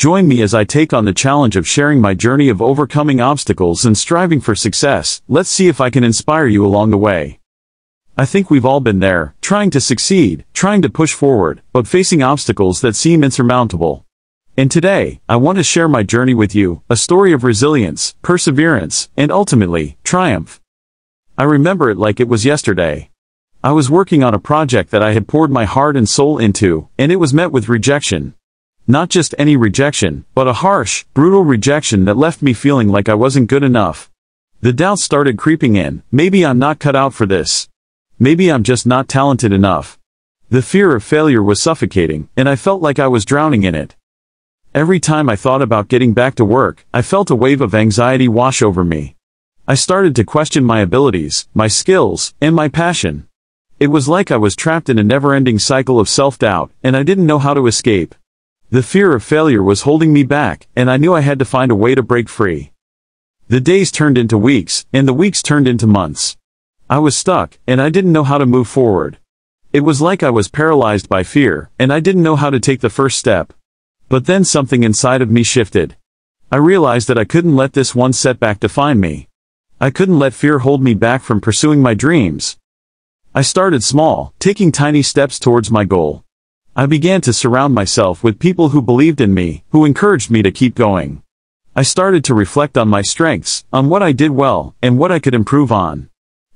Join me as I take on the challenge of sharing my journey of overcoming obstacles and striving for success. Let's see if I can inspire you along the way. I think we've all been there, trying to succeed, trying to push forward, but facing obstacles that seem insurmountable. And today, I want to share my journey with you, a story of resilience, perseverance, and ultimately, triumph. I remember it like it was yesterday. I was working on a project that I had poured my heart and soul into, and it was met with rejection. Not just any rejection, but a harsh, brutal rejection that left me feeling like I wasn't good enough. The doubts started creeping in, maybe I'm not cut out for this. Maybe I'm just not talented enough. The fear of failure was suffocating, and I felt like I was drowning in it. Every time I thought about getting back to work, I felt a wave of anxiety wash over me. I started to question my abilities, my skills, and my passion. It was like I was trapped in a never-ending cycle of self-doubt, and I didn't know how to escape. The fear of failure was holding me back, and I knew I had to find a way to break free. The days turned into weeks, and the weeks turned into months. I was stuck, and I didn't know how to move forward. It was like I was paralyzed by fear, and I didn't know how to take the first step. But then something inside of me shifted. I realized that I couldn't let this one setback define me. I couldn't let fear hold me back from pursuing my dreams. I started small, taking tiny steps towards my goal. I began to surround myself with people who believed in me, who encouraged me to keep going. I started to reflect on my strengths, on what I did well, and what I could improve on.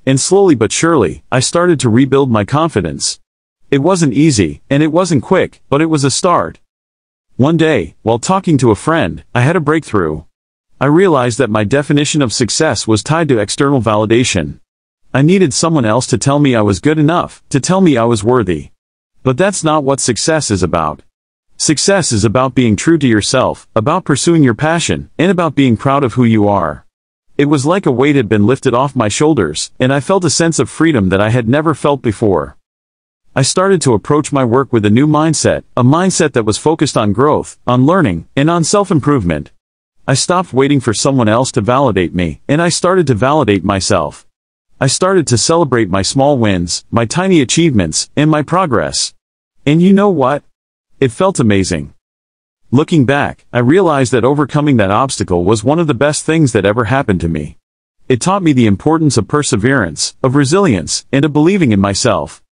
And slowly but surely, I started to rebuild my confidence. It wasn't easy, and it wasn't quick, but it was a start. One day, while talking to a friend, I had a breakthrough. I realized that my definition of success was tied to external validation. I needed someone else to tell me I was good enough, to tell me I was worthy. But that's not what success is about. Success is about being true to yourself, about pursuing your passion, and about being proud of who you are. It was like a weight had been lifted off my shoulders, and I felt a sense of freedom that I had never felt before. I started to approach my work with a new mindset, a mindset that was focused on growth, on learning, and on self-improvement. I stopped waiting for someone else to validate me, and I started to validate myself. I started to celebrate my small wins, my tiny achievements, and my progress. And you know what? It felt amazing. Looking back, I realized that overcoming that obstacle was one of the best things that ever happened to me. It taught me the importance of perseverance, of resilience, and of believing in myself.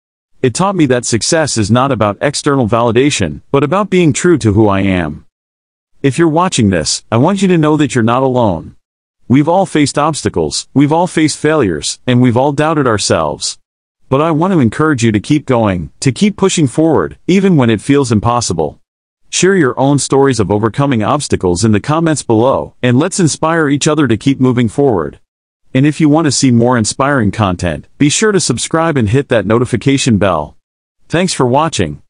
It taught me that success is not about external validation, but about being true to who I am. If you're watching this, I want you to know that you're not alone. We've all faced obstacles, we've all faced failures, and we've all doubted ourselves. But I want to encourage you to keep going, to keep pushing forward, even when it feels impossible. Share your own stories of overcoming obstacles in the comments below, and let's inspire each other to keep moving forward. And if you want to see more inspiring content, be sure to subscribe and hit that notification bell. Thanks for watching.